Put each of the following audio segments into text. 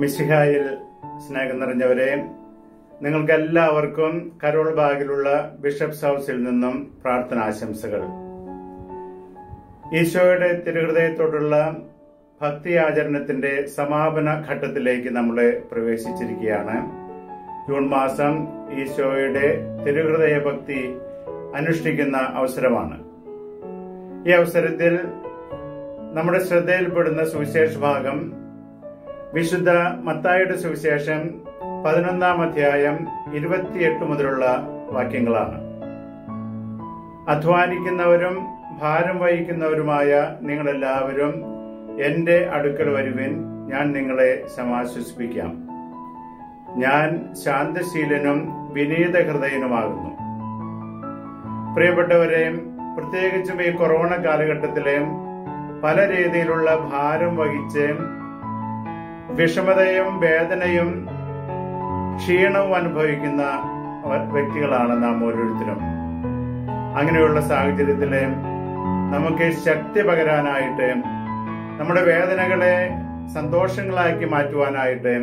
മിശിഹായിൽ സ്നേഹം നിറഞ്ഞവരെ നിങ്ങൾക്ക് എല്ലാവർക്കും കരോൾ ബാഗിലുള്ള ബിഷപ്സ് ഹൗസിൽ നിന്നും പ്രാർത്ഥനാശംസകൾ. ഈശോയുടെ തിരുഹൃദയത്തോടുള്ള ഭക്തി ആചരണത്തിന്റെ സമാപന ഘട്ടത്തിലേക്ക് നമ്മൾ പ്രവേശിച്ചിരിക്കുകയാണ്. ജൂൺ മാസം ഈശോയുടെ തിരുഹൃദയ ഭക്തി അനുഷ്ഠിക്കുന്ന അവസരമാണ്. ഈ അവസരത്തിൽ നമ്മുടെ ശ്രദ്ധയിൽപ്പെടുന്ന സുവിശേഷ ഭാഗം വിശുദ്ധ മത്തായുടെ സുവിശേഷം പതിനൊന്നാം അധ്യായം ഇരുപത്തിയെട്ട് മുതലുള്ള വാക്യങ്ങളാണ്. അധ്വാനിക്കുന്നവരും ഭാരം വഹിക്കുന്നവരുമായ നിങ്ങളെല്ലാവരും എന്റെ അടുക്കൽ വരുവിൻ ഞാൻ നിങ്ങളെ സമാശ്വസിപ്പിക്കാം. ഞാൻ ശാന്തശീലനും വിനീത ഹൃദയനുമാകുന്നു പ്രിയപ്പെട്ടവരെയും പ്രത്യേകിച്ചും ഈ കൊറോണ കാലഘട്ടത്തിലെയും പല രീതിയിലുള്ള ഭാരം വഹിച്ച് വിഷമതയും വേദനയും ക്ഷീണവും അനുഭവിക്കുന്ന വ്യക്തികളാണ് നാം ഓരോരുത്തരും. അങ്ങനെയുള്ള സാഹചര്യത്തിൽ നമുക്ക് ശക്തി പകരാനായിട്ട് നമ്മുടെ വേദനകളെ സന്തോഷങ്ങളാക്കി മാറ്റുവാനായിട്ട്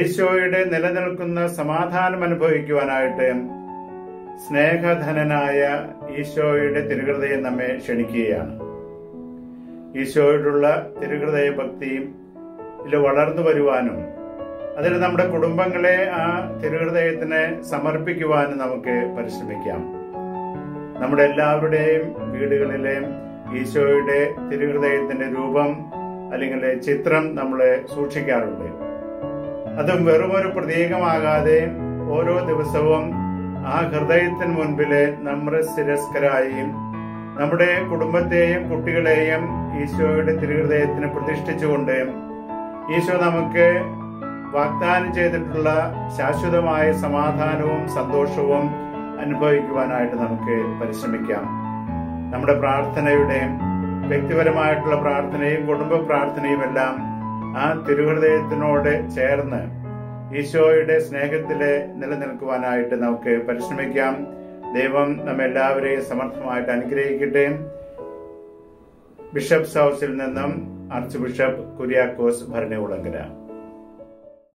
ഈശോയുടെ നിലനിൽക്കുന്ന സമാധാനം അനുഭവിക്കുവാനായിട്ട് സ്നേഹധനനായ ഈശോയുടെ തിരുഹൃദയം നമ്മെ ക്ഷണിക്കുകയാണ്. ഈശോയോടുള്ള തിരുഹൃദയ ഭക്തിയും ഇതിൽ വളർന്നു വരുവാനും അതിൽ നമ്മുടെ കുടുംബങ്ങളെ ആ തിരുഹൃദയത്തിന് സമർപ്പിക്കുവാനും നമുക്ക് പരിശ്രമിക്കാം. നമ്മുടെ എല്ലാവരുടെയും വീടുകളിലെ ഈശോയുടെ തിരുഹൃദയത്തിന്റെ രൂപം അല്ലെങ്കിൽ ചിത്രം നമ്മൾ സൂക്ഷിക്കാറുണ്ട്. അതും വെറുമൊരു പ്രതീകമാകാതെ ഓരോ ദിവസവും ആ ഹൃദയത്തിന് മുൻപിൽ നമ്മുടെ ശിരസ്കരായും നമ്മുടെ കുടുംബത്തെയും കുട്ടികളെയും ഈശോയുടെ തിരുഹൃദയത്തിന് പ്രതിഷ്ഠിച്ചുകൊണ്ട് ഈശോ നമുക്ക് വാഗ്ദാനം ചെയ്തിട്ടുള്ള ശാശ്വതമായ സമാധാനവും സന്തോഷവും അനുഭവിക്കുവാനായിട്ട് നമുക്ക് പരിശ്രമിക്കാം. നമ്മുടെ പ്രാർത്ഥനയുടെ വ്യക്തിപരമായിട്ടുള്ള പ്രാർത്ഥനയും കുടുംബ പ്രാർത്ഥനയും എല്ലാം ആ തിരുഹൃദയത്തിനോട് ചേർന്ന് ഈശോയുടെ സ്നേഹത്തിൽ നിലനിൽക്കുവാനായിട്ട് നമുക്ക് പരിശ്രമിക്കാം. ദൈവം നമ്മെല്ലാവരെയും സമർത്ഥമായിട്ട് അനുഗ്രഹിക്കട്ടെ. ബിഷപ്സ് ഹൗസിൽ നിന്നും ആർച്ച് ബിഷപ്പ് കുര്യാക്കോസ് ഭരണകുളങ്കര